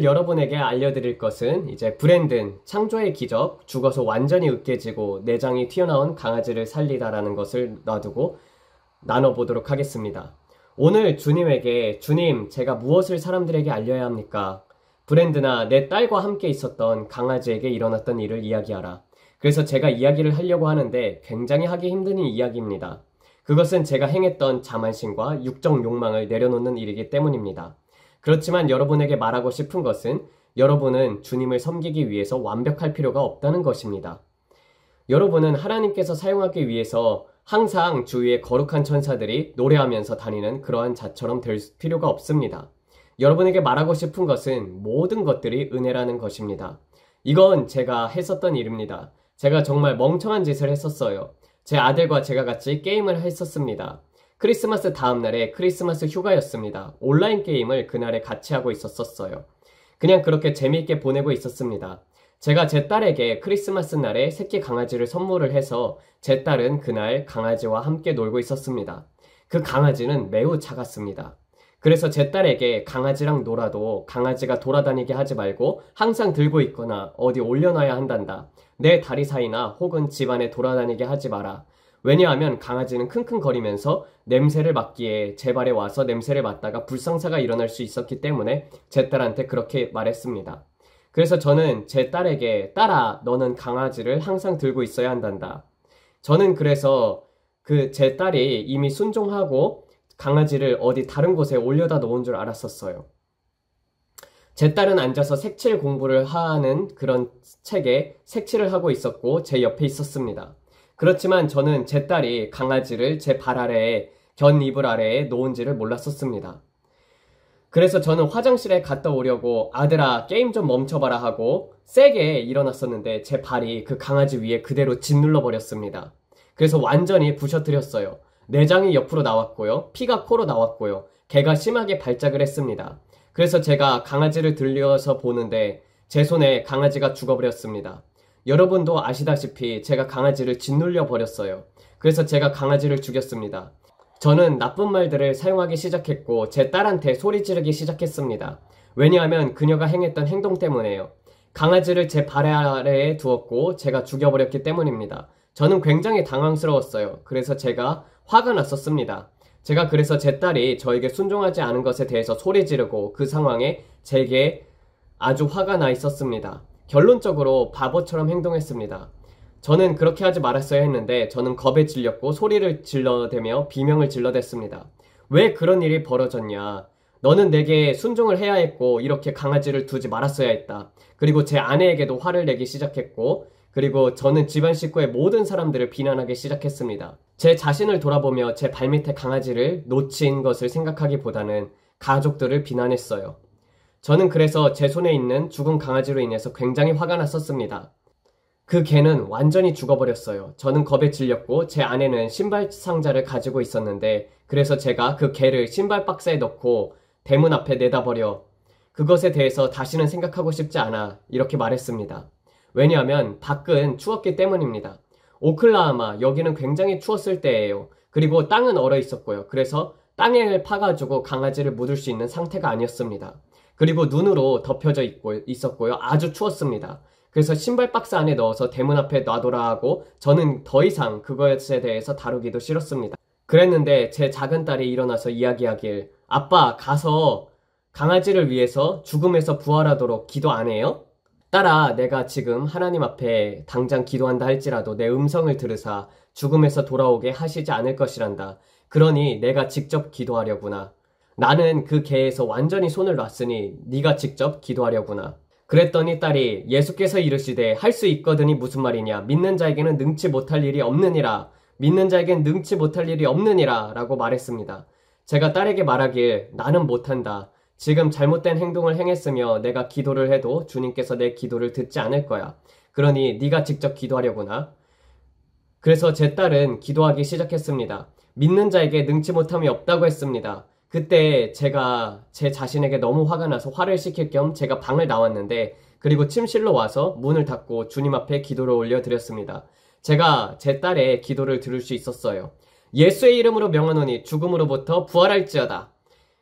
오늘 여러분에게 알려드릴 것은 이제 브랜든 창조의 기적 죽어서 완전히 으깨지고 내장이 튀어나온 강아지를 살리다라는 것을 놔두고 나눠보도록 하겠습니다. 오늘 주님에게 주님 제가 무엇을 사람들에게 알려야 합니까? 브랜드나 내 딸과 함께 있었던 강아지에게 일어났던 일을 이야기하라. 그래서 제가 이야기를 하려고 하는데 굉장히 하기 힘든 이야기입니다. 그것은 제가 행했던 자만심과 육적 욕망을 내려놓는 일이기 때문입니다. 그렇지만 여러분에게 말하고 싶은 것은 여러분은 주님을 섬기기 위해서 완벽할 필요가 없다는 것입니다. 여러분은 하나님께서 사용하기 위해서 항상 주위에 거룩한 천사들이 노래하면서 다니는 그러한 자처럼 될 필요가 없습니다. 여러분에게 말하고 싶은 것은 모든 것들이 은혜라는 것입니다. 이건 제가 했었던 일입니다. 제가 정말 멍청한 짓을 했었어요. 제 아들과 제가 같이 게임을 했었습니다. 크리스마스 다음날에 크리스마스 휴가였습니다. 온라인 게임을 그날에 같이 하고 있었었어요. 그냥 그렇게 재미있게 보내고 있었습니다. 제가 제 딸에게 크리스마스 날에 새끼 강아지를 선물을 해서 제 딸은 그날 강아지와 함께 놀고 있었습니다. 그 강아지는 매우 작았습니다. 그래서 제 딸에게 강아지랑 놀아도 강아지가 돌아다니게 하지 말고 항상 들고 있거나 어디 올려놔야 한단다. 내 다리 사이나 혹은 집안에 돌아다니게 하지 마라. 왜냐하면 강아지는 킁킁거리면서 냄새를 맡기에 제 발에 와서 냄새를 맡다가 불상사가 일어날 수 있었기 때문에 제 딸한테 그렇게 말했습니다. 그래서 저는 제 딸에게 딸아 너는 강아지를 항상 들고 있어야 한단다. 저는 그래서 그 제 딸이 이미 순종하고 강아지를 어디 다른 곳에 올려다 놓은 줄 알았었어요. 제 딸은 앉아서 색칠 공부를 하는 그런 책에 색칠을 하고 있었고 제 옆에 있었습니다. 그렇지만 저는 제 딸이 강아지를 제 발 아래에 견 이불 아래에 놓은지를 몰랐었습니다. 그래서 저는 화장실에 갔다 오려고 아들아 게임 좀 멈춰봐라 하고 세게 일어났었는데 제 발이 그 강아지 위에 그대로 짓눌러 버렸습니다. 그래서 완전히 부셔뜨렸어요. 내장이 옆으로 나왔고요. 피가 코로 나왔고요. 개가 심하게 발작을 했습니다. 그래서 제가 강아지를 들려서 보는데 제 손에 강아지가 죽어버렸습니다. 여러분도 아시다시피 제가 강아지를 짓눌려 버렸어요. 그래서 제가 강아지를 죽였습니다. 저는 나쁜 말들을 사용하기 시작했고 제 딸한테 소리 지르기 시작했습니다. 왜냐하면 그녀가 행했던 행동 때문에요. 강아지를 제발 아래에 두었고 제가 죽여버렸기 때문입니다. 저는 굉장히 당황스러웠어요. 그래서 제가 화가 났었습니다. 제가 그래서 제 딸이 저에게 순종하지 않은 것에 대해서 소리 지르고 그 상황에 제게 아주 화가 나 있었습니다. 결론적으로 바보처럼 행동했습니다. 저는 그렇게 하지 말았어야 했는데 저는 겁에 질렸고 소리를 질러대며 비명을 질러댔습니다. 왜 그런 일이 벌어졌냐? 너는 내게 순종을 해야 했고 이렇게 강아지를 두지 말았어야 했다. 그리고 제 아내에게도 화를 내기 시작했고 그리고 저는 집안 식구의 모든 사람들을 비난하기 시작했습니다. 제 자신을 돌아보며 제 발밑에 강아지를 놓친 것을 생각하기보다는 가족들을 비난했어요. 저는 그래서 제 손에 있는 죽은 강아지로 인해서 굉장히 화가 났었습니다. 그 개는 완전히 죽어버렸어요. 저는 겁에 질렸고 제 아내는 신발 상자를 가지고 있었는데 그래서 제가 그 개를 신발 박스에 넣고 대문 앞에 내다버려 그것에 대해서 다시는 생각하고 싶지 않아 이렇게 말했습니다. 왜냐하면 밖은 추웠기 때문입니다. 오클라하마 여기는 굉장히 추웠을 때예요. 그리고 땅은 얼어 있었고요. 그래서 땅에 파가지고 강아지를 묻을 수 있는 상태가 아니었습니다. 그리고 눈으로 덮여져 있고, 있었고요. 아주 추웠습니다. 그래서 신발 박스 안에 넣어서 대문 앞에 놔둬라 하고 저는 더 이상 그것에 대해서 다루기도 싫었습니다. 그랬는데 제 작은 딸이 일어나서 이야기하길 아빠 가서 강아지를 위해서 죽음에서 부활하도록 기도 안 해요? 딸아 내가 지금 하나님 앞에 당장 기도한다 할지라도 내 음성을 들으사 죽음에서 돌아오게 하시지 않을 것이란다. 그러니 내가 직접 기도하려구나. 나는 그 개에서 완전히 손을 놨으니 네가 직접 기도하려구나. 그랬더니 딸이 예수께서 이르시되 할 수 있거든이 무슨 말이냐 믿는 자에게는 능치 못할 일이 없느니라 믿는 자에겐 능치 못할 일이 없느니라 라고 말했습니다. 제가 딸에게 말하길 나는 못한다. 지금 잘못된 행동을 행했으며 내가 기도를 해도 주님께서 내 기도를 듣지 않을 거야. 그러니 네가 직접 기도하려구나. 그래서 제 딸은 기도하기 시작했습니다. 믿는 자에게 능치 못함이 없다고 했습니다. 그때 제가 제 자신에게 너무 화가 나서 화를 시킬 겸 제가 방을 나왔는데 그리고 침실로 와서 문을 닫고 주님 앞에 기도를 올려드렸습니다. 제가 제 딸의 기도를 들을 수 있었어요. 예수의 이름으로 명하노니 죽음으로부터 부활할지어다.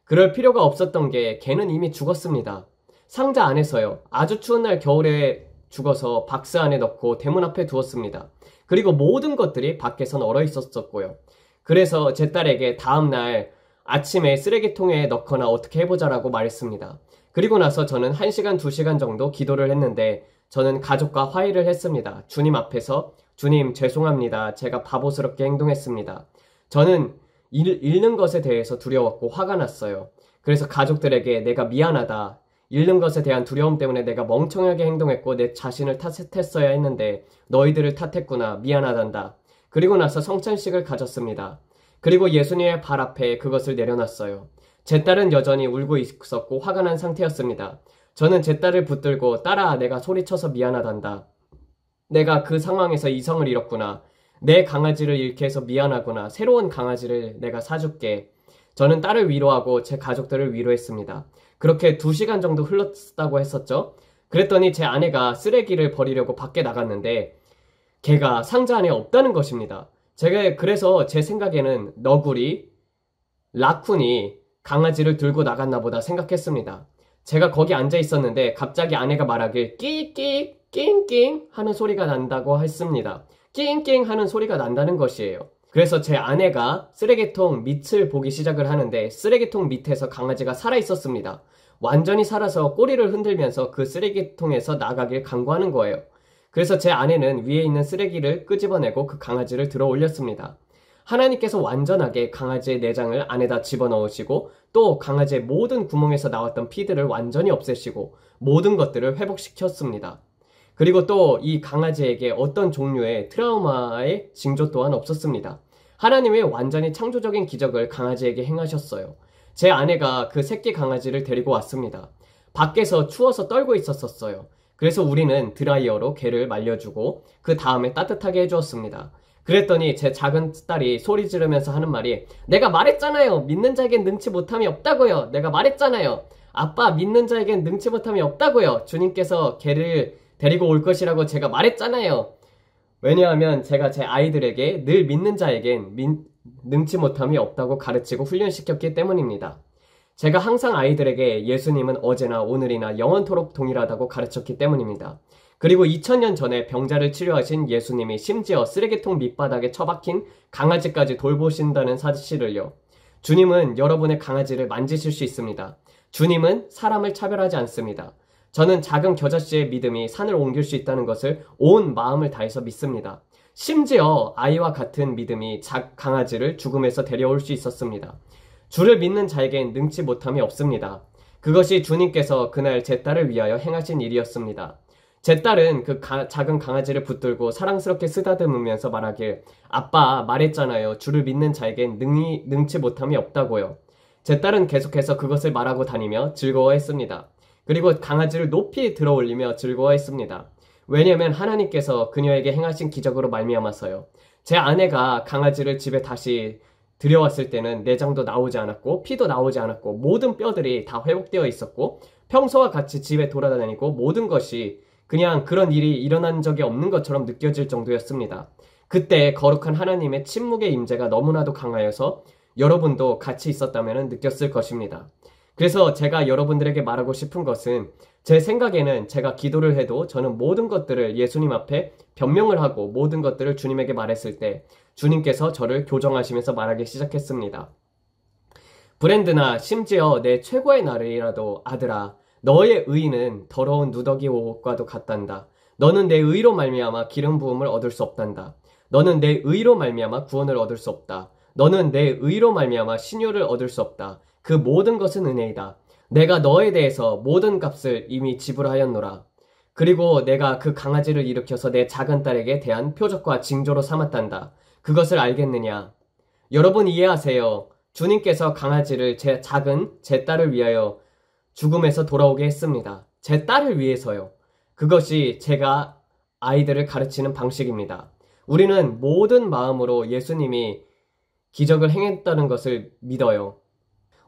그럴 필요가 없었던 게 걔는 이미 죽었습니다. 상자 안에서요. 아주 추운 날 겨울에 죽어서 박스 안에 넣고 대문 앞에 두었습니다. 그리고 모든 것들이 밖에선 얼어 있었었고요. 그래서 제 딸에게 다음날 아침에 쓰레기통에 넣거나 어떻게 해보자라고 말했습니다. 그리고 나서 저는 1시간, 2시간 정도 기도를 했는데 저는 가족과 화해를 했습니다. 주님 앞에서 주님 죄송합니다. 제가 바보스럽게 행동했습니다. 저는 잃, 잃는 것에 대해서 두려웠고 화가 났어요. 그래서 가족들에게 내가 미안하다. 잃는 것에 대한 두려움 때문에 내가 멍청하게 행동했고 내 자신을 탓했어야 했는데 너희들을 탓했구나. 미안하단다. 그리고 나서 성찬식을 가졌습니다. 그리고 예수님의 발 앞에 그것을 내려놨어요. 제 딸은 여전히 울고 있었고 화가 난 상태였습니다. 저는 제 딸을 붙들고 딸아 내가 소리쳐서 미안하단다. 내가 그 상황에서 이성을 잃었구나. 내 강아지를 잃게 해서 미안하구나. 새로운 강아지를 내가 사줄게. 저는 딸을 위로하고 제 가족들을 위로했습니다. 그렇게 두 시간 정도 흘렀다고 했었죠. 그랬더니 제 아내가 쓰레기를 버리려고 밖에 나갔는데 개가 상자 안에 없다는 것입니다. 제가 그래서 제 생각에는 너구리, 라쿤이 강아지를 들고 나갔나 보다 생각했습니다. 제가 거기 앉아 있었는데 갑자기 아내가 말하길 끼끼 낑낑 하는 소리가 난다고 했습니다. 낑낑 하는 소리가 난다는 것이에요. 그래서 제 아내가 쓰레기통 밑을 보기 시작을 하는데 쓰레기통 밑에서 강아지가 살아 있었습니다. 완전히 살아서 꼬리를 흔들면서 그 쓰레기통에서 나가길 강구하는 거예요. 그래서 제 아내는 위에 있는 쓰레기를 끄집어내고 그 강아지를 들어 올렸습니다. 하나님께서 완전하게 강아지의 내장을 안에다 집어넣으시고 또 강아지의 모든 구멍에서 나왔던 피들을 완전히 없애시고 모든 것들을 회복시켰습니다. 그리고 또 이 강아지에게 어떤 종류의 트라우마의 징조 또한 없었습니다. 하나님의 완전히 창조적인 기적을 강아지에게 행하셨어요. 제 아내가 그 새끼 강아지를 데리고 왔습니다. 밖에서 추워서 떨고 있었었어요. 그래서 우리는 드라이어로 개를 말려주고 그 다음에 따뜻하게 해주었습니다. 그랬더니 제 작은 딸이 소리 지르면서 하는 말이 내가 말했잖아요. 믿는 자에겐 능치 못함이 없다고요. 내가 말했잖아요. 아빠 믿는 자에겐 능치 못함이 없다고요. 주님께서 개를 데리고 올 것이라고 제가 말했잖아요. 왜냐하면 제가 제 아이들에게 늘 믿는 자에겐 민, 능치 못함이 없다고 가르치고 훈련시켰기 때문입니다. 제가 항상 아이들에게 예수님은 어제나 오늘이나 영원토록 동일하다고 가르쳤기 때문입니다. 그리고 2000년 전에 병자를 치료하신 예수님이 심지어 쓰레기통 밑바닥에 처박힌 강아지까지 돌보신다는 사실을요. 주님은 여러분의 강아지를 만지실 수 있습니다. 주님은 사람을 차별하지 않습니다. 저는 작은 겨자씨의 믿음이 산을 옮길 수 있다는 것을 온 마음을 다해서 믿습니다. 심지어 아이와 같은 믿음이 작 강아지를 죽음에서 데려올 수 있었습니다. 주를 믿는 자에겐 능치 못함이 없습니다. 그것이 주님께서 그날 제 딸을 위하여 행하신 일이었습니다. 제 딸은 그 가, 작은 강아지를 붙들고 사랑스럽게 쓰다듬으면서 말하길 아빠 말했잖아요. 주를 믿는 자에겐 능이, 능치 못함이 없다고요. 제 딸은 계속해서 그것을 말하고 다니며 즐거워했습니다. 그리고 강아지를 높이 들어 올리며 즐거워했습니다. 왜냐하면 하나님께서 그녀에게 행하신 기적으로 말미암아서요. 제 아내가 강아지를 집에 다시 들여왔을 때는 내장도 나오지 않았고 피도 나오지 않았고 모든 뼈들이 다 회복되어 있었고 평소와 같이 집에 돌아다니고 모든 것이 그냥 그런 일이 일어난 적이 없는 것처럼 느껴질 정도였습니다. 그때 거룩한 하나님의 침묵의 임재가 너무나도 강하여서 여러분도 같이 있었다면 느꼈을 것입니다. 그래서 제가 여러분들에게 말하고 싶은 것은 제 생각에는 제가 기도를 해도 저는 모든 것들을 예수님 앞에 변명을 하고 모든 것들을 주님에게 말했을 때 주님께서 저를 교정하시면서 말하기 시작했습니다. 브랜드나 심지어 내 최고의 나를이라도 아들아 너의 의는 더러운 누더기 옷과도 같단다. 너는 내 의로 말미암아 기름 부음을 얻을 수 없단다. 너는 내 의로 말미암아 구원을 얻을 수 없다. 너는 내 의로 말미암아 신유를 얻을 수 없다. 그 모든 것은 은혜이다. 내가 너에 대해서 모든 값을 이미 지불하였노라. 그리고 내가 그 강아지를 일으켜서 내 작은 딸에게 대한 표적과 징조로 삼았단다. 그것을 알겠느냐? 여러분 이해하세요. 주님께서 강아지를 제 작은 제 딸을 위하여 죽음에서 돌아오게 했습니다. 제 딸을 위해서요. 그것이 제가 아이들을 가르치는 방식입니다. 우리는 모든 마음으로 예수님이 기적을 행했다는 것을 믿어요.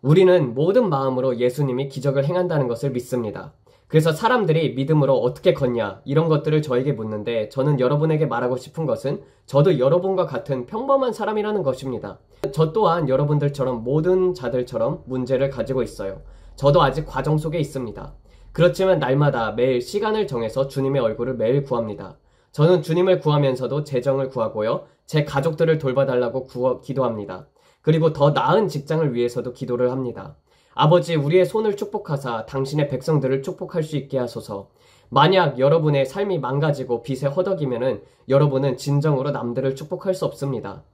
우리는 모든 마음으로 예수님이 기적을 행한다는 것을 믿습니다. 그래서 사람들이 믿음으로 어떻게 걷냐 이런 것들을 저에게 묻는데 저는 여러분에게 말하고 싶은 것은 저도 여러분과 같은 평범한 사람이라는 것입니다. 저 또한 여러분들처럼 모든 자들처럼 문제를 가지고 있어요. 저도 아직 과정 속에 있습니다. 그렇지만 날마다 매일 시간을 정해서 주님의 얼굴을 매일 구합니다. 저는 주님을 구하면서도 재정을 구하고요. 제 가족들을 돌봐달라고 구워, 기도합니다. 그리고 더 나은 직장을 위해서도 기도를 합니다. 아버지, 우리의 손을 축복하사 당신의 백성들을 축복할 수 있게 하소서. 만약 여러분의 삶이 망가지고 빚에 허덕이면은 여러분은 진정으로 남들을 축복할 수 없습니다.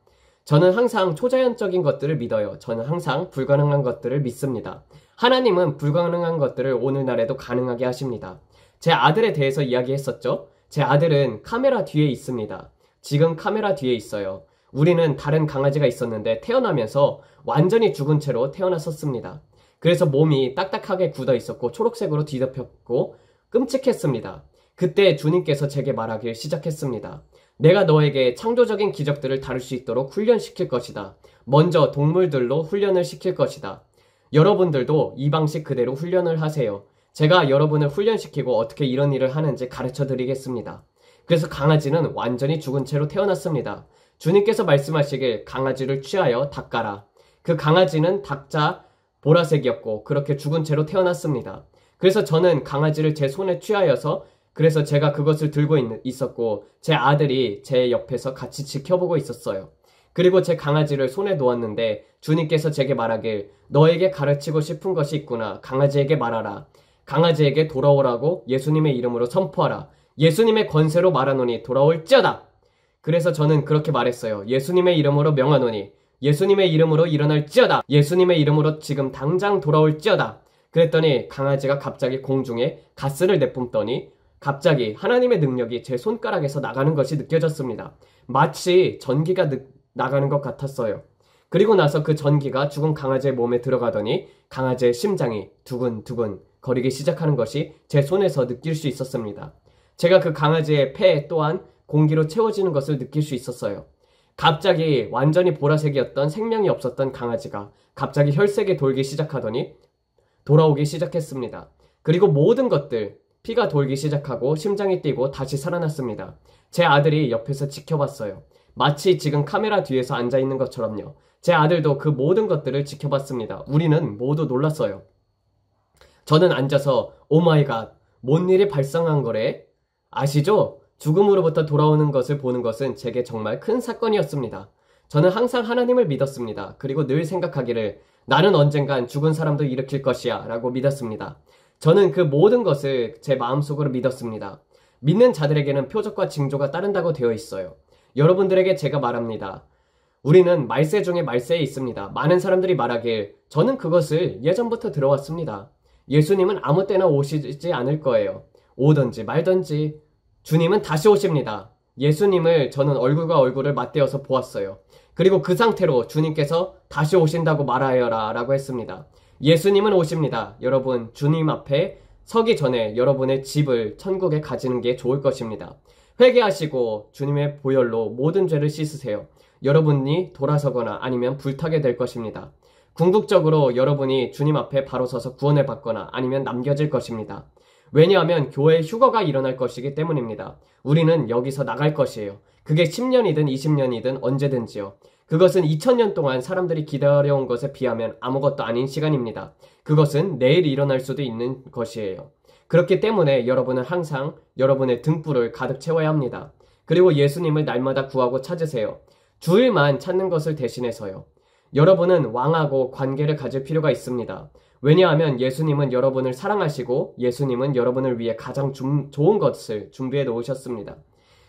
저는 항상 초자연적인 것들을 믿어요. 저는 항상 불가능한 것들을 믿습니다. 하나님은 불가능한 것들을 오늘날에도 가능하게 하십니다. 제 아들에 대해서 이야기했었죠? 제 아들은 카메라 뒤에 있습니다. 지금 카메라 뒤에 있어요. 우리는 다른 강아지가 있었는데 태어나면서 완전히 죽은 채로 태어났었습니다. 그래서 몸이 딱딱하게 굳어 있었고 초록색으로 뒤덮였고 끔찍했습니다. 그때 주님께서 제게 말하길 시작했습니다. 내가 너에게 창조적인 기적들을 다룰 수 있도록 훈련시킬 것이다. 먼저 동물들로 훈련을 시킬 것이다. 여러분들도 이 방식 그대로 훈련을 하세요. 제가 여러분을 훈련시키고 어떻게 이런 일을 하는지 가르쳐 드리겠습니다. 그래서 강아지는 완전히 죽은 채로 태어났습니다. 주님께서 말씀하시길 강아지를 취하여 닦아라. 그 강아지는 닭자 보라색이었고 그렇게 죽은 채로 태어났습니다. 그래서 저는 강아지를 제 손에 취하여서 그래서 제가 그것을 들고 있, 었고 제 아들이 제 옆에서 같이 지켜보고 있었어요. 그리고 제 강아지를 손에 놓았는데 주님께서 제게 말하길 너에게 가르치고 싶은 것이 있구나. 강아지에게 말하라. 강아지에게 돌아오라고 예수님의 이름으로 선포하라. 예수님의 권세로 말하노니 돌아올지어다. 그래서 저는 그렇게 말했어요. 예수님의 이름으로 명하노니 예수님의 이름으로 일어날지어다. 예수님의 이름으로 지금 당장 돌아올지어다. 그랬더니 강아지가 갑자기 공중에 가스를 내뿜더니 갑자기 하나님의 능력이 제 손가락에서 나가는 것이 느껴졌습니다. 마치 전기가 느, 나가는 것 같았어요. 그리고 나서 그 전기가 죽은 강아지의 몸에 들어가더니 강아지의 심장이 두근두근 거리기 시작하는 것이 제 손에서 느낄 수 있었습니다. 제가 그 강아지의 폐 또한 공기로 채워지는 것을 느낄 수 있었어요. 갑자기 완전히 보라색이었던 생명이 없었던 강아지가 갑자기 혈색이 돌기 시작하더니 돌아오기 시작했습니다. 그리고 모든 것들, 피가 돌기 시작하고 심장이 뛰고 다시 살아났습니다. 제 아들이 옆에서 지켜봤어요. 마치 지금 카메라 뒤에서 앉아 있는 것처럼요. 제 아들도 그 모든 것들을 지켜봤습니다. 우리는 모두 놀랐어요. 저는 앉아서 oh my god 뭔 일이 발생한 거래? 아시죠? 죽음으로부터 돌아오는 것을 보는 것은 제게 정말 큰 사건이었습니다. 저는 항상 하나님을 믿었습니다. 그리고 늘 생각하기를 나는 언젠간 죽은 사람도 일으킬 것이야 라고 믿었습니다. 저는 그 모든 것을 제 마음속으로 믿었습니다. 믿는 자들에게는 표적과 징조가 따른다고 되어 있어요. 여러분들에게 제가 말합니다. 우리는 말세 중에 말세에 있습니다. 많은 사람들이 말하길 저는 그것을 예전부터 들어왔습니다. 예수님은 아무 때나 오시지 않을 거예요. 오든지 말든지 주님은 다시 오십니다. 예수님을 저는 얼굴과 얼굴을 맞대어서 보았어요. 그리고 그 상태로 주님께서 다시 오신다고 말하여라 라고 했습니다. 예수님은 오십니다. 여러분, 주님 앞에 서기 전에 여러분의 집을 천국에 가지는 게 좋을 것입니다. 회개하시고 주님의 보혈로 모든 죄를 씻으세요. 여러분이 돌아서거나 아니면 불타게 될 것입니다. 궁극적으로 여러분이 주님 앞에 바로 서서 구원을 받거나 아니면 남겨질 것입니다. 왜냐하면 교회 휴거가 일어날 것이기 때문입니다. 우리는 여기서 나갈 것이에요. 그게 10년이든 20년이든 언제든지요. 그것은 2000년 동안 사람들이 기다려온 것에 비하면 아무것도 아닌 시간입니다. 그것은 내일 일어날 수도 있는 것이에요. 그렇기 때문에 여러분은 항상 여러분의 등불을 가득 채워야 합니다. 그리고 예수님을 날마다 구하고 찾으세요. 주일만 찾는 것을 대신해서요. 여러분은 왕하고 관계를 가질 필요가 있습니다. 왜냐하면 예수님은 여러분을 사랑하시고 예수님은 여러분을 위해 가장 좀, 좋은 것을 준비해 놓으셨습니다.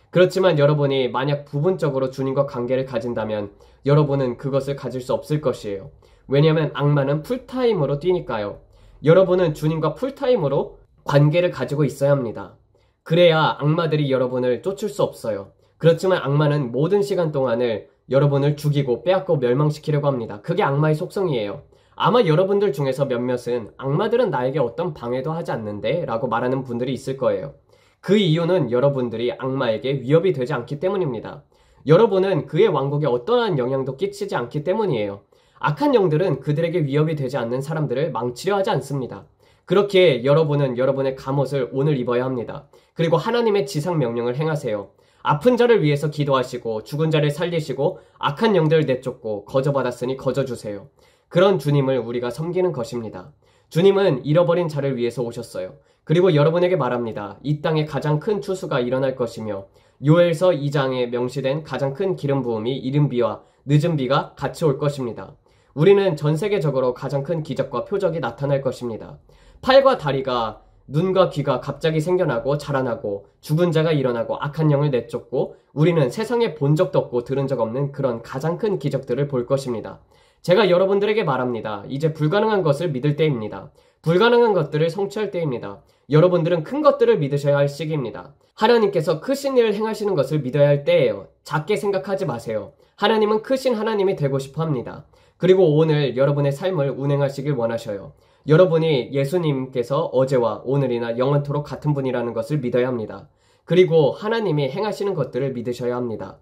그렇지만 여러분이 만약 부분적으로 주님과 관계를 가진다면 여러분은 그것을 가질 수 없을 것이에요. 왜냐하면 악마는 풀타임으로 뛰니까요. 여러분은 주님과 풀타임으로 관계를 가지고 있어야 합니다. 그래야 악마들이 여러분을 쫓을 수 없어요. 그렇지만 악마는 모든 시간 동안을 여러분을 죽이고 빼앗고 멸망시키려고 합니다. 그게 악마의 속성이에요. 아마 여러분들 중에서 몇몇은 악마들은 나에게 어떤 방해도 하지 않는데 라고 말하는 분들이 있을 거예요. 그 이유는 여러분들이 악마에게 위협이 되지 않기 때문입니다. 여러분은 그의 왕국에 어떠한 영향도 끼치지 않기 때문이에요. 악한 영들은 그들에게 위협이 되지 않는 사람들을 망치려 하지 않습니다. 그렇게 여러분은 여러분의 갑옷을 오늘 입어야 합니다. 그리고 하나님의 지상 명령을 행하세요. 아픈 자를 위해서 기도하시고 죽은 자를 살리시고 악한 영들을 내쫓고 거저받았으니 거저주세요. 그런 주님을 우리가 섬기는 것입니다. 주님은 잃어버린 자를 위해서 오셨어요. 그리고 여러분에게 말합니다. 이 땅에 가장 큰 추수가 일어날 것이며 요엘서 2장에 명시된 가장 큰 기름 부음이 이른 비와 늦은 비가 같이 올 것입니다. 우리는 전 세계적으로 가장 큰 기적과 표적이 나타날 것입니다. 팔과 다리가 눈과 귀가 갑자기 생겨나고 자라나고 죽은 자가 일어나고 악한 영을 내쫓고 우리는 세상에 본 적도 없고 들은 적 없는 그런 가장 큰 기적들을 볼 것입니다. 제가 여러분들에게 말합니다. 이제 불가능한 것을 믿을 때입니다. 불가능한 것들을 성취할 때입니다. 여러분들은 큰 것들을 믿으셔야 할 시기입니다. 하나님께서 크신 일을 행하시는 것을 믿어야 할 때예요. 작게 생각하지 마세요. 하나님은 크신 하나님이 되고 싶어 합니다. 그리고 오늘 여러분의 삶을 운행하시길 원하셔요. 여러분이 예수님께서 어제와 오늘이나 영원토록 같은 분이라는 것을 믿어야 합니다. 그리고 하나님이 행하시는 것들을 믿으셔야 합니다.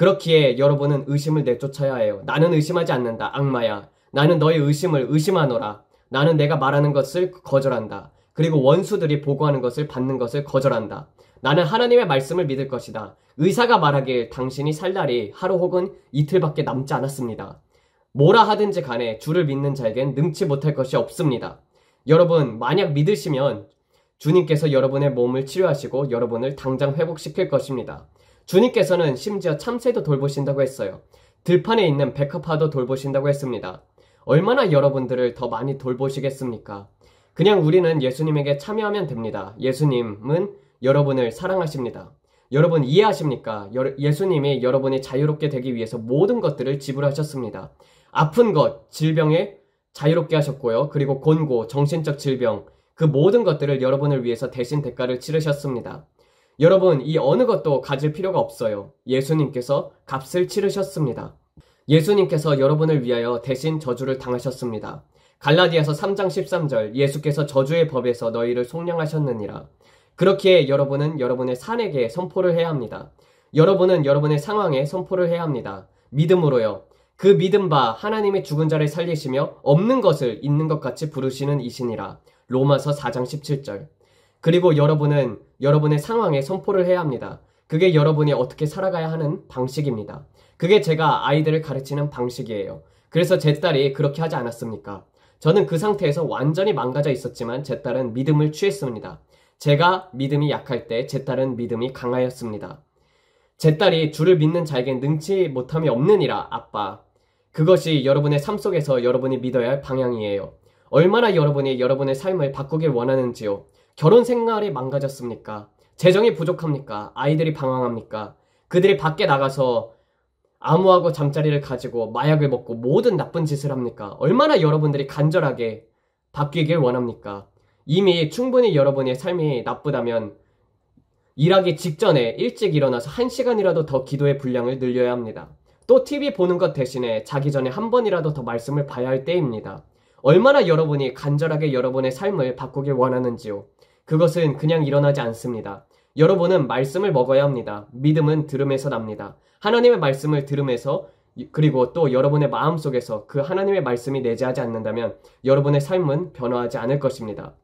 그렇기에 여러분은 의심을 내쫓아야 해요. 나는 의심하지 않는다. 악마야. 나는 너의 의심을 의심하노라. 나는 내가 말하는 것을 거절한다. 그리고 원수들이 보고하는 것을 받는 것을 거절한다. 나는 하나님의 말씀을 믿을 것이다. 의사가 말하길 당신이 살 날이 하루 혹은 이틀밖에 남지 않았습니다. 뭐라 하든지 간에 주를 믿는 자에겐 능치 못할 것이 없습니다. 여러분, 만약 믿으시면 주님께서 여러분의 몸을 치료하시고 여러분을 당장 회복시킬 것입니다. 주님께서는 심지어 참새도 돌보신다고 했어요. 들판에 있는 백합화도 돌보신다고 했습니다. 얼마나 여러분들을 더 많이 돌보시겠습니까? 그냥 우리는 예수님에게 참여하면 됩니다. 예수님은 여러분을 사랑하십니다. 여러분 이해하십니까? 예수님이 여러분이 자유롭게 되기 위해서 모든 것들을 지불하셨습니다. 아픈 것, 질병에 자유롭게 하셨고요. 그리고 곤고, 정신적 질병, 그 모든 것들을 여러분을 위해서 대신 대가를 치르셨습니다. 여러분, 이 어느 것도 가질 필요가 없어요. 예수님께서 값을 치르셨습니다. 예수님께서 여러분을 위하여 대신 저주를 당하셨습니다. 갈라디아서 3장 13절 예수께서 저주의 법에서 너희를 속량하셨느니라. 그렇기에 여러분은 여러분의 산에게 선포를 해야 합니다. 여러분은 여러분의 상황에 선포를 해야 합니다. 믿음으로요. 그 믿음 바 하나님의 죽은 자를 살리시며 없는 것을 있는 것 같이 부르시는 이신이라. 로마서 4장 17절. 그리고 여러분은 여러분의 상황에 선포를 해야 합니다. 그게 여러분이 어떻게 살아가야 하는 방식입니다. 그게 제가 아이들을 가르치는 방식이에요. 그래서 제 딸이 그렇게 하지 않았습니까? 저는 그 상태에서 완전히 망가져 있었지만 제 딸은 믿음을 취했습니다. 제가 믿음이 약할 때 제 딸은 믿음이 강하였습니다. 제 딸이 주를 믿는 자에겐 능치 못함이 없느니라, 아빠. 그것이 여러분의 삶 속에서 여러분이 믿어야 할 방향이에요. 얼마나 여러분이 여러분의 삶을 바꾸길 원하는지요. 결혼 생활이 망가졌습니까? 재정이 부족합니까? 아이들이 방황합니까? 그들이 밖에 나가서 암호하고 잠자리를 가지고 마약을 먹고 모든 나쁜 짓을 합니까? 얼마나 여러분들이 간절하게 바뀌길 원합니까? 이미 충분히 여러분의 삶이 나쁘다면 일하기 직전에 일찍 일어나서 한 시간이라도 더 기도의 분량을 늘려야 합니다. 또 TV 보는 것 대신에 자기 전에 한 번이라도 더 말씀을 봐야 할 때입니다. 얼마나 여러분이 간절하게 여러분의 삶을 바꾸길 원하는지요. 그것은 그냥 일어나지 않습니다. 여러분은 말씀을 먹어야 합니다. 믿음은 들음에서 납니다. 하나님의 말씀을 들음에서 그리고 또 여러분의 마음 속에서 그 하나님의 말씀이 내재하지 않는다면 여러분의 삶은 변화하지 않을 것입니다.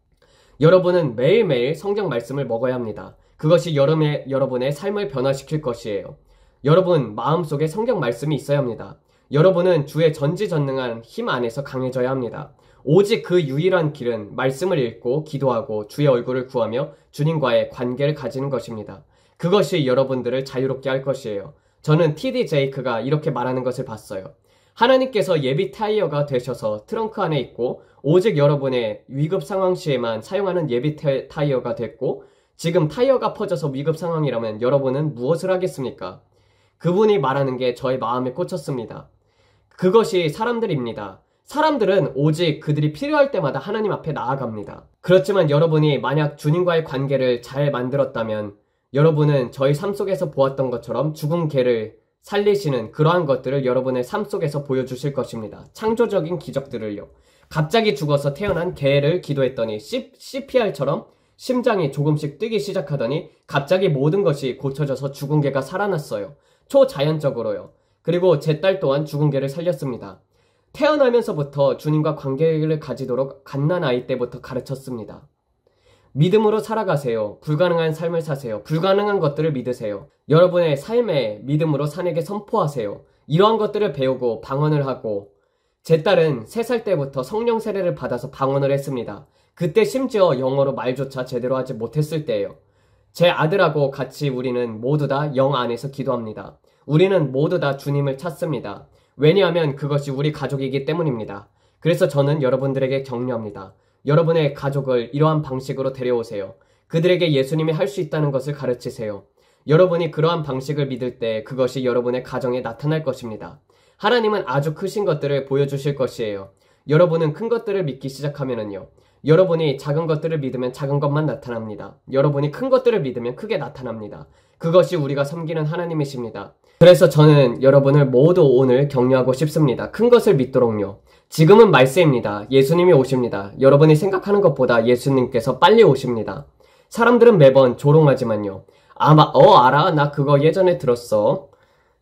여러분은 매일매일 성경 말씀을 먹어야 합니다. 그것이 여름에 여러분의 삶을 변화시킬 것이에요. 여러분 마음속에 성경 말씀이 있어야 합니다. 여러분은 주의 전지전능한 힘 안에서 강해져야 합니다. 오직 그 유일한 길은 말씀을 읽고 기도하고 주의 얼굴을 구하며 주님과의 관계를 가지는 것입니다. 그것이 여러분들을 자유롭게 할 것이에요. 저는 TD 제이크가 이렇게 말하는 것을 봤어요. 하나님께서 예비 타이어가 되셔서 트렁크 안에 있고 오직 여러분의 위급 상황 시에만 사용하는 예비 타이어가 됐고 지금 타이어가 퍼져서 위급 상황이라면 여러분은 무엇을 하겠습니까? 그분이 말하는 게 저의 마음에 꽂혔습니다. 그것이 사람들입니다. 사람들은 오직 그들이 필요할 때마다 하나님 앞에 나아갑니다. 그렇지만 여러분이 만약 주님과의 관계를 잘 만들었다면 여러분은 저희 삶 속에서 보았던 것처럼 죽은 개를 살리시는 그러한 것들을 여러분의 삶 속에서 보여주실 것입니다. 창조적인 기적들을요. 갑자기 죽어서 태어난 개를 기도했더니 CPR처럼 심장이 조금씩 뛰기 시작하더니 갑자기 모든 것이 고쳐져서 죽은 개가 살아났어요. 초자연적으로요. 그리고 제 딸 또한 죽은 개를 살렸습니다. 태어나면서부터 주님과 관계를 가지도록 갓난 아이 때부터 가르쳤습니다. 믿음으로 살아가세요. 불가능한 삶을 사세요. 불가능한 것들을 믿으세요. 여러분의 삶에 믿음으로 산에게 선포하세요. 이러한 것들을 배우고 방언을 하고 제 딸은 3살 때부터 성령 세례를 받아서 방언을 했습니다. 그때 심지어 영어로 말조차 제대로 하지 못했을 때예요. 제 아들하고 같이 우리는 모두 다 영 안에서 기도합니다. 우리는 모두 다 주님을 찾습니다. 왜냐하면 그것이 우리 가족이기 때문입니다. 그래서 저는 여러분들에게 격려합니다. 여러분의 가족을 이러한 방식으로 데려오세요. 그들에게 예수님이 할 수 있다는 것을 가르치세요. 여러분이 그러한 방식을 믿을 때 그것이 여러분의 가정에 나타날 것입니다. 하나님은 아주 크신 것들을 보여주실 것이에요. 여러분은 큰 것들을 믿기 시작하면은요. 여러분이 작은 것들을 믿으면 작은 것만 나타납니다. 여러분이 큰 것들을 믿으면 크게 나타납니다. 그것이 우리가 섬기는 하나님이십니다. 그래서 저는 여러분을 모두 오늘 격려하고 싶습니다. 큰 것을 믿도록요. 지금은 말세입니다. 예수님이 오십니다. 여러분이 생각하는 것보다 예수님께서 빨리 오십니다. 사람들은 매번 조롱하지만요. 아마, 어, 알아? 나 그거 예전에 들었어.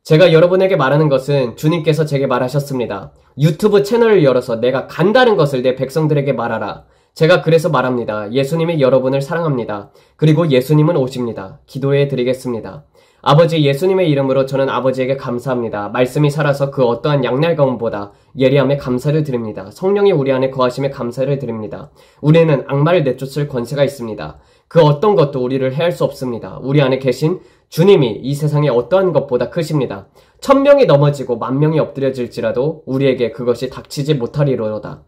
제가 여러분에게 말하는 것은 주님께서 제게 말하셨습니다. 유튜브 채널을 열어서 내가 간다는 것을 내 백성들에게 말하라. 제가 그래서 말합니다. 예수님이 여러분을 사랑합니다. 그리고 예수님은 오십니다. 기도해 드리겠습니다. 아버지 예수님의 이름으로 저는 아버지에게 감사합니다. 말씀이 살아서 그 어떠한 양날검보다 예리함에 감사를 드립니다. 성령이 우리 안에 거하심에 감사를 드립니다. 우리는 악마를 내쫓을 권세가 있습니다. 그 어떤 것도 우리를 해할 수 없습니다. 우리 안에 계신 주님이 이 세상의 어떠한 것보다 크십니다. 천 명이 넘어지고 만 명이 엎드려질지라도 우리에게 그것이 닥치지 못하리로다.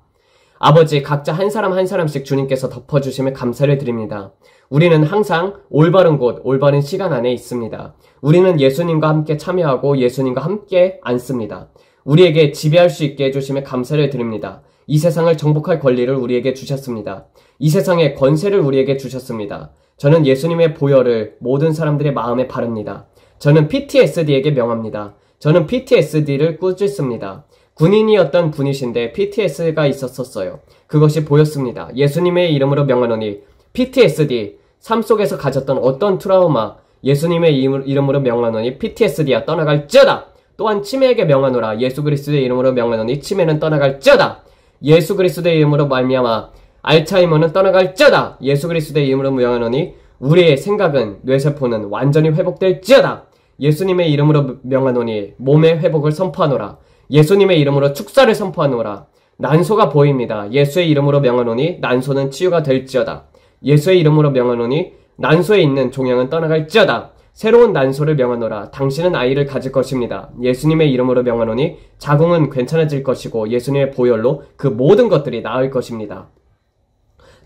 아버지 각자 한 사람 한 사람씩 주님께서 덮어주심에 감사를 드립니다. 우리는 항상 올바른 곳, 올바른 시간 안에 있습니다. 우리는 예수님과 함께 참여하고 예수님과 함께 앉습니다. 우리에게 지배할 수 있게 해주심에 감사를 드립니다. 이 세상을 정복할 권리를 우리에게 주셨습니다. 이 세상의 권세를 우리에게 주셨습니다. 저는 예수님의 보혈을 모든 사람들의 마음에 바릅니다. 저는 PTSD에게 명합니다. 저는 PTSD를 꾸짖습니다. 군인이었던 분이신데 PTS가 있었었어요. 그것이 보였습니다. 예수님의 이름으로 명하노니 PTSD, 삶 속에서 가졌던 어떤 트라우마, 예수님의 이름으로 명하노니 PTSD야 떠나갈지어다. 또한 치매에게 명하노라 예수 그리스도의 이름으로 명하노니 치매는 떠나갈지어다. 예수 그리스도의 이름으로 말미암아 알츠하이머는 떠나갈지어다. 예수 그리스도의 이름으로 명하노니 우리의 생각은 뇌세포는 완전히 회복될지어다. 예수님의 이름으로 명하노니 몸의 회복을 선포하노라. 예수님의 이름으로 축사를 선포하노라. 난소가 보입니다. 예수의 이름으로 명하노니 난소는 치유가 될지어다. 예수의 이름으로 명하노니 난소에 있는 종양은 떠나갈지어다. 새로운 난소를 명하노라. 당신은 아이를 가질 것입니다. 예수님의 이름으로 명하노니 자궁은 괜찮아질 것이고 예수님의 보혈로 그 모든 것들이 나을 것입니다.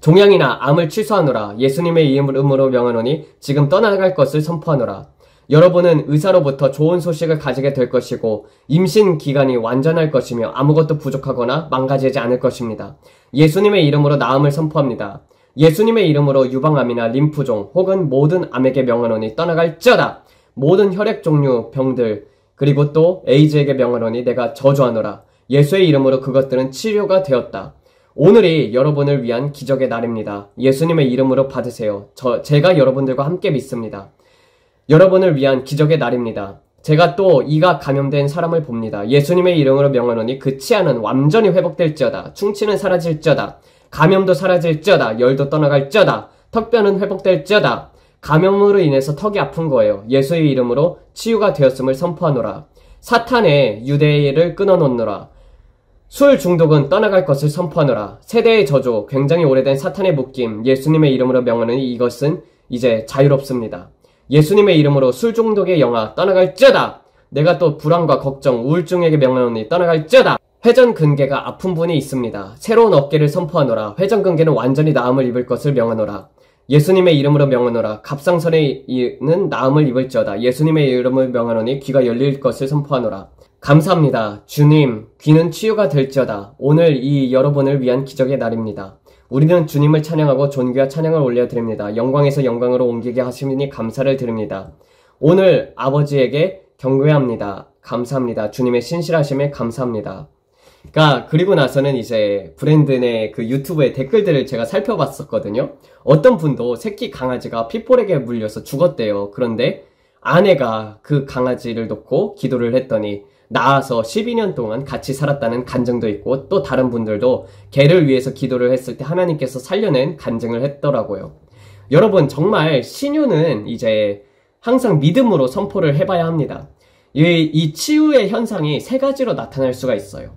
종양이나 암을 취소하노라. 예수님의 이름으로 명하노니 지금 떠나갈 것을 선포하노라. 여러분은 의사로부터 좋은 소식을 가지게 될 것이고 임신 기간이 완전할 것이며 아무것도 부족하거나 망가지지 않을 것입니다. 예수님의 이름으로 나음을 선포합니다. 예수님의 이름으로 유방암이나 림프종 혹은 모든 암에게 명하노니 떠나갈지어다. 모든 혈액 종류 병들 그리고 또 에이즈에게 명하노니 내가 저주하노라. 예수의 이름으로 그것들은 치료가 되었다. 오늘이 여러분을 위한 기적의 날입니다. 예수님의 이름으로 받으세요. 저 제가 여러분들과 함께 믿습니다. 여러분을 위한 기적의 날입니다. 제가 또 이가 감염된 사람을 봅니다. 예수님의 이름으로 명하노니 그 치아는 완전히 회복될지어다. 충치는 사라질지어다. 감염도 사라질지어다. 열도 떠나갈지어다. 턱뼈는 회복될지어다. 감염으로 인해서 턱이 아픈 거예요. 예수의 이름으로 치유가 되었음을 선포하노라. 사탄의 유대를 끊어놓노라. 술 중독은 떠나갈 것을 선포하노라. 세대의 저주, 굉장히 오래된 사탄의 묶임, 예수님의 이름으로 명하노니 이것은 이제 자유롭습니다. 예수님의 이름으로 술 중독의 영화 떠나갈지어다. 내가 또 불안과 걱정, 우울증에게 명하노니 떠나갈지어다. 회전 근개가 아픈 분이 있습니다. 새로운 어깨를 선포하노라. 회전 근개는 완전히 나음을 입을 것을 명하노라. 예수님의 이름으로 명하노라. 갑상선에는 나음을 입을지어다. 예수님의 이름을 명하노니 귀가 열릴 것을 선포하노라. 감사합니다. 주님, 귀는 치유가 될지어다. 오늘 이 여러분을 위한 기적의 날입니다. 우리는 주님을 찬양하고 존귀와 찬양을 올려드립니다. 영광에서 영광으로 옮기게 하시니 감사를 드립니다. 오늘 아버지에게 경배합니다. 감사합니다. 주님의 신실하심에 감사합니다. 그러니까 그리고 나서는 이제 브랜드 의그 유튜브의 댓글들을 제가 살펴봤었거든요. 어떤 분도 새끼 강아지가 핏볼에게 물려서 죽었대요. 그런데 아내가 그 강아지를 놓고 기도를 했더니 나와서 12년 동안 같이 살았다는 간증도 있고 또 다른 분들도 개를 위해서 기도를 했을 때 하나님께서 살려낸 간증을 했더라고요. 여러분 정말 신유는 이제 항상 믿음으로 선포를 해봐야 합니다. 이, 이 치유의 현상이 세 가지로 나타날 수가 있어요.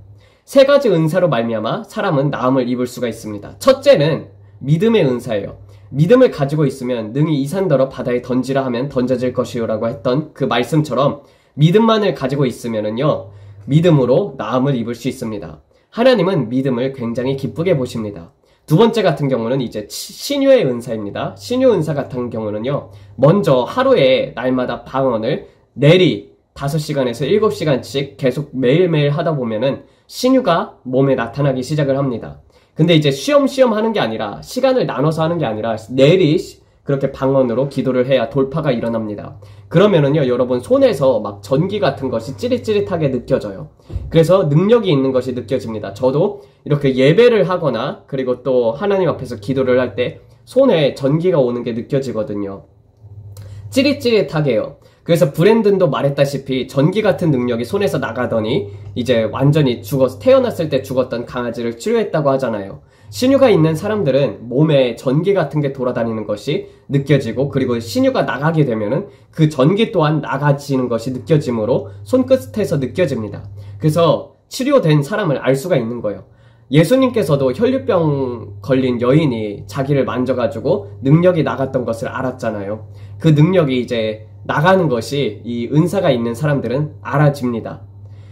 세 가지 은사로 말미암아 사람은 나음을 입을 수가 있습니다. 첫째는 믿음의 은사예요. 믿음을 가지고 있으면 능히 이산더러 바다에 던지라 하면 던져질 것이요라고 했던 그 말씀처럼 믿음만을 가지고 있으면은요 믿음으로 나음을 입을 수 있습니다. 하나님은 믿음을 굉장히 기쁘게 보십니다. 두 번째 같은 경우는 이제 신유의 은사입니다. 신유 은사 같은 경우는요, 먼저 하루에 날마다 방언을 내리 5시간에서 7시간씩 계속 매일매일 하다 보면은 신유가 몸에 나타나기 시작을 합니다. 근데 이제 쉬엄쉬엄 하는 게 아니라 시간을 나눠서 하는 게 아니라 내리 그렇게 방언으로 기도를 해야 돌파가 일어납니다. 그러면은요, 여러분 손에서 막 전기 같은 것이 찌릿찌릿하게 느껴져요. 그래서 능력이 있는 것이 느껴집니다. 저도 이렇게 예배를 하거나 그리고 또 하나님 앞에서 기도를 할 때 손에 전기가 오는 게 느껴지거든요. 찌릿찌릿하게요. 그래서 브랜든도 말했다시피 전기 같은 능력이 손에서 나가더니 이제 완전히 죽어서 태어났을 때 죽었던 강아지를 치료했다고 하잖아요. 신유가 있는 사람들은 몸에 전기 같은 게 돌아다니는 것이 느껴지고 그리고 신유가 나가게 되면은 그 전기 또한 나가지는 것이 느껴지므로 손끝에서 느껴집니다. 그래서 치료된 사람을 알 수가 있는 거예요. 예수님께서도 혈류병 걸린 여인이 자기를 만져가지고 능력이 나갔던 것을 알았잖아요. 그 능력이 이제 나가는 것이 이 은사가 있는 사람들은 알아집니다.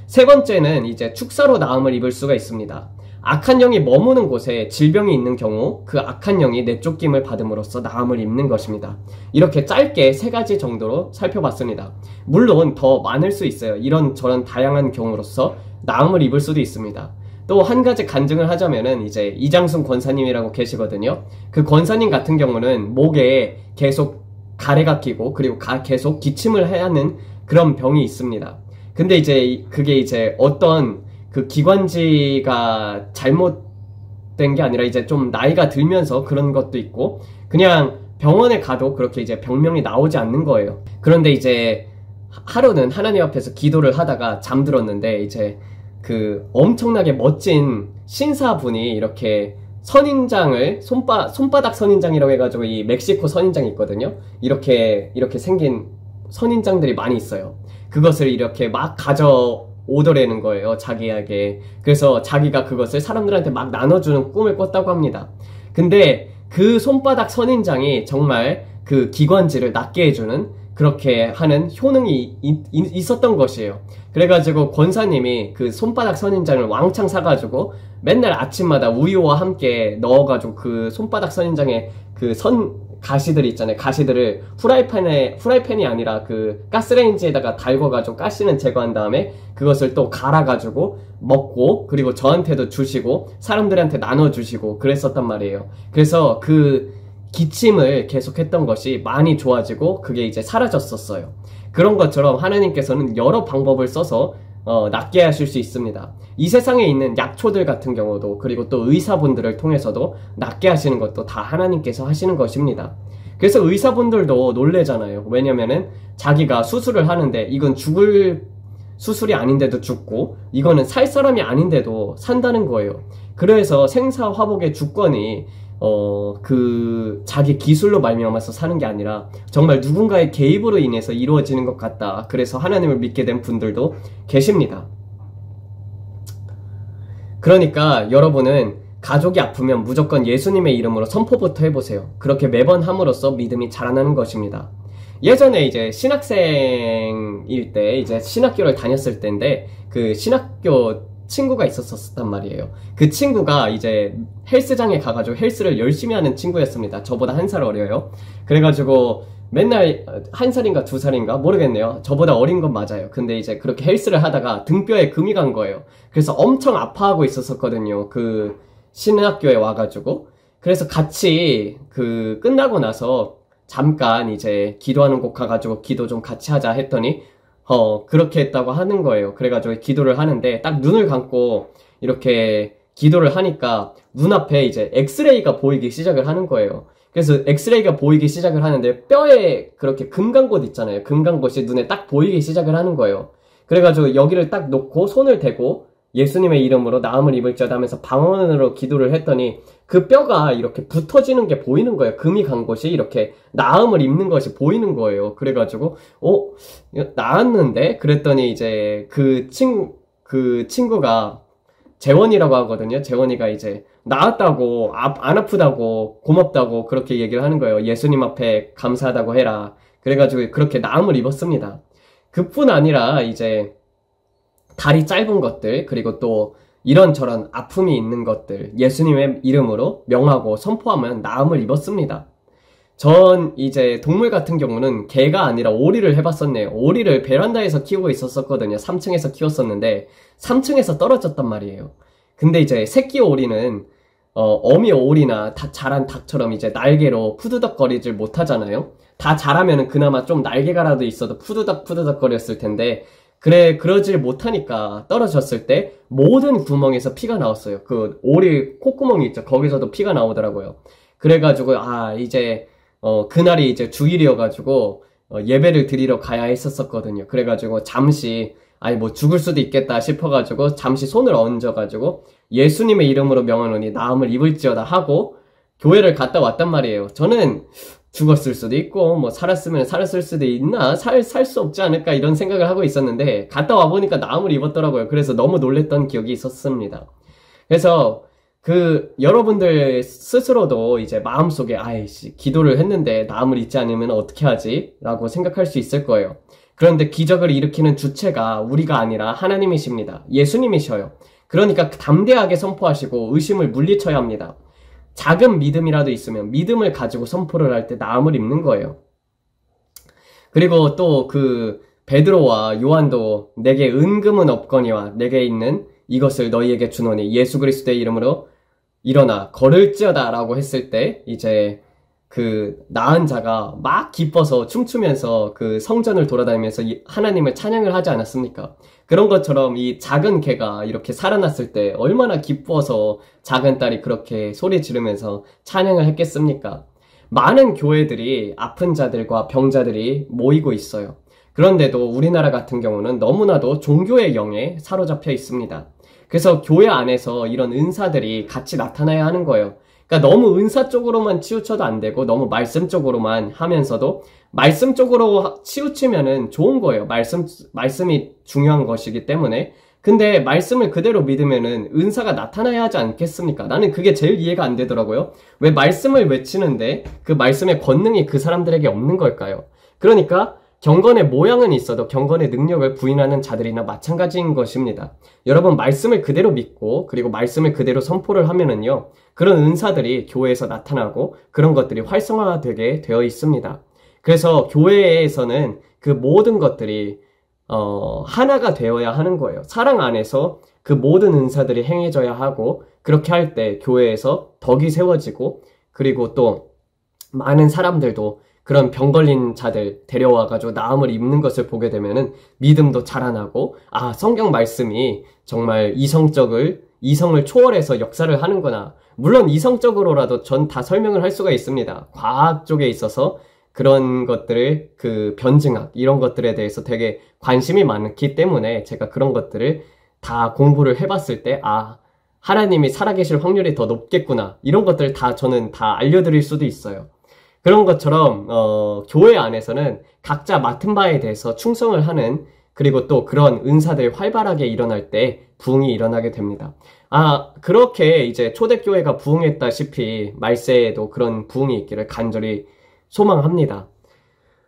세 번째는 이제 축사로 나음을 입을 수가 있습니다. 악한 영이 머무는 곳에 질병이 있는 경우 그 악한 영이 내쫓김을 받음으로써 나음을 입는 것입니다. 이렇게 짧게 세 가지 정도로 살펴봤습니다. 물론 더 많을 수 있어요. 이런 저런 다양한 경우로서 나음을 입을 수도 있습니다. 또 한 가지 간증을 하자면은 이제 이장순 권사님이라고 계시거든요. 그 권사님 같은 경우는 목에 계속 가래가 끼고 그리고 가, 계속 기침을 해야 하는 그런 병이 있습니다. 근데 이제 그게 이제 어떤 그 기관지가 잘못된 게 아니라 이제 좀 나이가 들면서 그런 것도 있고 그냥 병원에 가도 그렇게 이제 병명이 나오지 않는 거예요. 그런데 이제 하루는 하나님 앞에서 기도를 하다가 잠들었는데 이제 그 엄청나게 멋진 신사분이 이렇게 선인장을 손바, 손바닥 선인장이라고 해가지고 이 멕시코 선인장이 있거든요. 이렇게 이렇게 생긴 선인장들이 많이 있어요. 그것을 이렇게 막 가져 오더라는 거예요. 자기에게. 그래서 자기가 그것을 사람들한테 막 나눠주는 꿈을 꿨다고 합니다. 근데 그 손바닥 선인장이 정말 그 기관지를 낫게 해주는 그렇게 하는 효능이 있, 었던 것이에요. 그래가지고 권사님이 그 손바닥 선인장을 왕창 사가지고 맨날 아침마다 우유와 함께 넣어가지고 그 손바닥 선인장에 그 선 가시들 있잖아요. 가시들을 후라이팬에 후라이팬이 아니라 그 가스레인지에다가 달궈가지고 가시는 제거한 다음에 그것을 또 갈아가지고 먹고 그리고 저한테도 주시고 사람들한테 나눠주시고 그랬었단 말이에요. 그래서 그 기침을 계속했던 것이 많이 좋아지고 그게 이제 사라졌었어요. 그런 것처럼 하나님께서는 여러 방법을 써서 어, 낫게 하실 수 있습니다. 이 세상에 있는 약초들 같은 경우도 그리고 또 의사분들을 통해서도 낫게 하시는 것도 다 하나님께서 하시는 것입니다. 그래서 의사분들도 놀래잖아요. 왜냐면은 자기가 수술을 하는데 이건 죽을 수술이 아닌데도 죽고 이거는 살 사람이 아닌데도 산다는 거예요. 그래서 생사 화복의 주권이 어, 그, 자기 기술로 말미암아서 사는 게 아니라 정말 누군가의 개입으로 인해서 이루어지는 것 같다. 그래서 하나님을 믿게 된 분들도 계십니다. 그러니까 여러분은 가족이 아프면 무조건 예수님의 이름으로 선포부터 해보세요. 그렇게 매번 함으로써 믿음이 자라나는 것입니다. 예전에 이제 신학생일 때 이제 신학교를 다녔을 때인데 그 신학교 친구가 있었었단 말이에요. 그 친구가 이제 헬스장에 가가지고 헬스를 열심히 하는 친구였습니다. 저보다 한 살 어려요. 그래가지고 맨날 한 살인가 두 살인가 모르겠네요. 저보다 어린 건 맞아요. 근데 이제 그렇게 헬스를 하다가 등뼈에 금이 간 거예요. 그래서 엄청 아파하고 있었었거든요. 그 신학교에 와가지고. 그래서 같이 그 끝나고 나서 잠깐 이제 기도하는 곳 가가지고 기도 좀 같이 하자 했더니 어, 그렇게 했다고 하는 거예요. 그래가지고 기도를 하는데 딱 눈을 감고 이렇게 기도를 하니까 눈앞에 이제 엑스레이가 보이기 시작을 하는 거예요. 그래서 엑스레이가 보이기 시작을 하는데 뼈에 그렇게 금간 곳 있잖아요. 금간 곳이 눈에 딱 보이기 시작을 하는 거예요. 그래가지고 여기를 딱 놓고 손을 대고 예수님의 이름으로 나음을 입을지어다 하면서 방언으로 기도를 했더니 그 뼈가 이렇게 붙어지는 게 보이는 거예요. 금이 간 곳이 이렇게 나음을 입는 것이 보이는 거예요. 그래가지고 어 나았는데 그랬더니 이제 그친그 친구가 재원이라고 하거든요. 재원이가 이제 나았다고 아, 안 아프다고 고맙다고 그렇게 얘기를 하는 거예요. 예수님 앞에 감사하다고 해라. 그래가지고 그렇게 나음을 입었습니다. 그뿐 아니라 이제 다리 짧은 것들 그리고 또 이런저런 아픔이 있는 것들 예수님의 이름으로 명하고 선포하면 나음을 입었습니다. 전 이제 동물 같은 경우는 개가 아니라 오리를 해봤었네요. 오리를 베란다에서 키우고 있었었거든요. 3층에서 키웠었는데 3층에서 떨어졌단 말이에요. 근데 이제 새끼 오리는 어, 어미 오리나 다 자란 닭처럼 이제 날개로 푸드덕거리질 못하잖아요. 다 자라면은 그나마 좀 날개가라도 있어도 푸드덕 푸드덕 거렸을 텐데 그래 그러질 못하니까 떨어졌을 때 모든 구멍에서 피가 나왔어요. 그 오리 콧구멍이 있죠. 거기서도 피가 나오더라고요. 그래가지고 아 이제 어 그날이 이제 주일이어가지고 어, 예배를 드리러 가야 했었었거든요. 그래가지고 잠시 아니 뭐 죽을 수도 있겠다 싶어가지고 잠시 손을 얹어가지고 예수님의 이름으로 명하노니 나음을 입을지어다 하고 교회를 갔다 왔단 말이에요. 저는 죽었을 수도 있고 뭐 살았으면 살았을 수도 있나 살 살 수 없지 않을까 이런 생각을 하고 있었는데 갔다 와 보니까 나음을 입었더라고요. 그래서 너무 놀랬던 기억이 있었습니다. 그래서 그 여러분들 스스로도 이제 마음속에 아이씨 기도를 했는데 나음을 잊지 않으면 어떻게 하지라고 생각할 수 있을 거예요. 그런데 기적을 일으키는 주체가 우리가 아니라 하나님이십니다. 예수님이셔요. 그러니까 담대하게 선포하시고 의심을 물리쳐야 합니다. 작은 믿음이라도 있으면 믿음을 가지고 선포를 할 때 나음을 입는 거예요. 그리고 또 그 베드로와 요한도 내게 은금은 없거니와 내게 있는 이것을 너희에게 주노니 예수 그리스도의 이름으로 일어나 걸을지어다라고 했을 때 이제 그 나은 자가 막 기뻐서 춤추면서 그 성전을 돌아다니면서 하나님을 찬양을 하지 않았습니까? 그런 것처럼 이 작은 개가 이렇게 살아났을 때 얼마나 기뻐서 작은 딸이 그렇게 소리 지르면서 찬양을 했겠습니까? 많은 교회들이 아픈 자들과 병자들이 모이고 있어요. 그런데도 우리나라 같은 경우는 너무나도 종교의 영에 사로잡혀 있습니다. 그래서 교회 안에서 이런 은사들이 같이 나타나야 하는 거예요. 그러니까 너무 은사 쪽으로만 치우쳐도 안 되고 너무 말씀 쪽으로만 하면서도 말씀 쪽으로 치우치면은 좋은 거예요. 말씀 말씀이 중요한 것이기 때문에. 근데 말씀을 그대로 믿으면은 은사가 나타나야 하지 않겠습니까? 나는 그게 제일 이해가 안 되더라고요. 왜 말씀을 외치는데 그 말씀의 권능이 그 사람들에게 없는 걸까요? 그러니까 경건의 모양은 있어도 경건의 능력을 부인하는 자들이나 마찬가지인 것입니다. 여러분 말씀을 그대로 믿고 그리고 말씀을 그대로 선포를 하면은요. 그런 은사들이 교회에서 나타나고 그런 것들이 활성화되게 되어 있습니다. 그래서 교회에서는 그 모든 것들이 어, 하나가 되어야 하는 거예요. 사랑 안에서 그 모든 은사들이 행해져야 하고 그렇게 할 때 교회에서 덕이 세워지고 그리고 또 많은 사람들도 그런 병 걸린 자들 데려와가지고 나음을 입는 것을 보게 되면은 믿음도 자라나고 아 성경 말씀이 정말 이성적을 이성을 초월해서 역사를 하는구나 물론 이성적으로라도 전 다 설명을 할 수가 있습니다. 과학 쪽에 있어서 그런 것들을 그 변증학 이런 것들에 대해서 되게 관심이 많기 때문에 제가 그런 것들을 다 공부를 해봤을 때 아 하나님이 살아계실 확률이 더 높겠구나 이런 것들 다 저는 다 알려드릴 수도 있어요. 그런 것처럼 어, 교회 안에서는 각자 맡은 바에 대해서 충성을 하는 그리고 또 그런 은사들이 활발하게 일어날 때 부흥이 일어나게 됩니다. 아, 그렇게 이제 초대교회가 부흥했다시피 말세에도 그런 부흥이 있기를 간절히 소망합니다.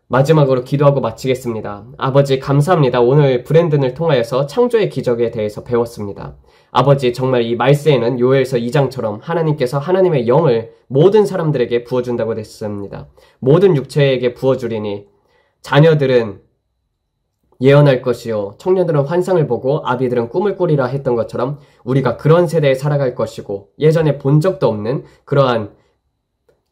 마지막으로 기도하고 마치겠습니다. 아버지 감사합니다. 오늘 브랜든을 통하여서 창조의 기적에 대해서 배웠습니다. 아버지 정말 이 말세에는 요엘서 2장처럼 하나님께서 하나님의 영을 모든 사람들에게 부어준다고 됐습니다. 모든 육체에게 부어주리니 자녀들은 예언할 것이요. 청년들은 환상을 보고 아비들은 꿈을 꾸리라 했던 것처럼 우리가 그런 세대에 살아갈 것이고 예전에 본 적도 없는 그러한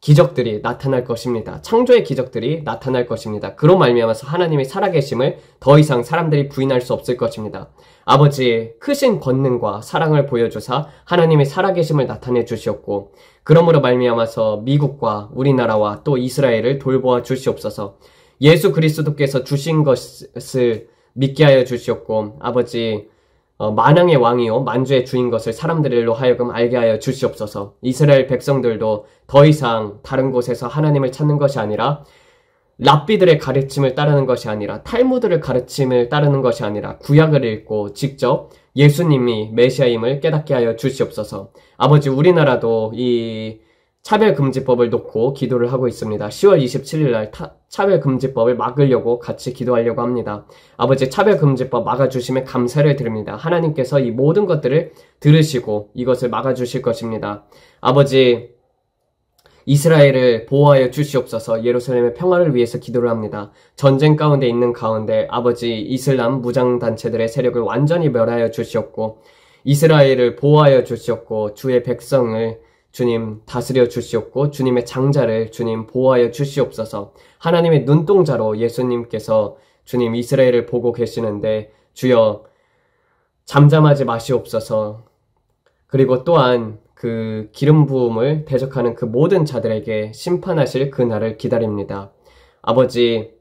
기적들이 나타날 것입니다. 창조의 기적들이 나타날 것입니다. 그로 말미암아서 하나님의 살아계심을 더 이상 사람들이 부인할 수 없을 것입니다. 아버지 크신 권능과 사랑을 보여주사 하나님의 살아계심을 나타내 주시었고 그러므로 말미암아서 미국과 우리나라와 또 이스라엘을 돌보아 주시옵소서. 예수 그리스도께서 주신 것을 믿게 하여 주시옵고 아버지 어, 만왕의 왕이요 만주의 주인 것을 사람들로 하여금 알게 하여 주시옵소서. 이스라엘 백성들도 더 이상 다른 곳에서 하나님을 찾는 것이 아니라 랍비들의 가르침을 따르는 것이 아니라 탈무드를 가르침을 따르는 것이 아니라 구약을 읽고 직접 예수님이 메시아임을 깨닫게 하여 주시옵소서. 아버지 우리나라도 이 차별금지법을 놓고 기도를 하고 있습니다. 10월 27일 날 타, 차별금지법을 막으려고 같이 기도하려고 합니다. 아버지 차별금지법 막아주시면 감사를 드립니다. 하나님께서 이 모든 것들을 들으시고 이것을 막아주실 것입니다. 아버지 이스라엘을 보호하여 주시옵소서 예루살렘의 평화를 위해서 기도를 합니다. 전쟁 가운데 있는 가운데 아버지 이슬람 무장단체들의 세력을 완전히 멸하여 주시옵고 이스라엘을 보호하여 주시옵고 주의 백성을 주님 다스려 주시옵고 주님의 장자를 주님 보호하여 주시옵소서. 하나님의 눈동자로 예수님께서 주님 이스라엘을 보고 계시는데 주여 잠잠하지 마시옵소서. 그리고 또한 그 기름 부음을 대적하는 그 모든 자들에게 심판하실 그 날을 기다립니다. 아버지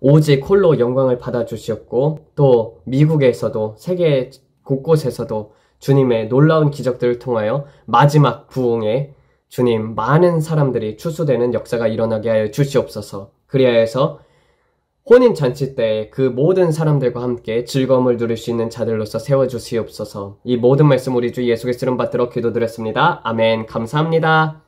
오직 홀로 영광을 받아 주시옵고 또 미국에서도 세계 곳곳에서도 주님의 놀라운 기적들을 통하여 마지막 부흥에 주님 많은 사람들이 추수되는 역사가 일어나게 하여 주시옵소서. 그리하여서 혼인 잔치 때 그 모든 사람들과 함께 즐거움을 누릴 수 있는 자들로서 세워 주시옵소서. 이 모든 말씀 우리 주 예수의 쓰름 받들어 기도드렸습니다. 아멘. 감사합니다.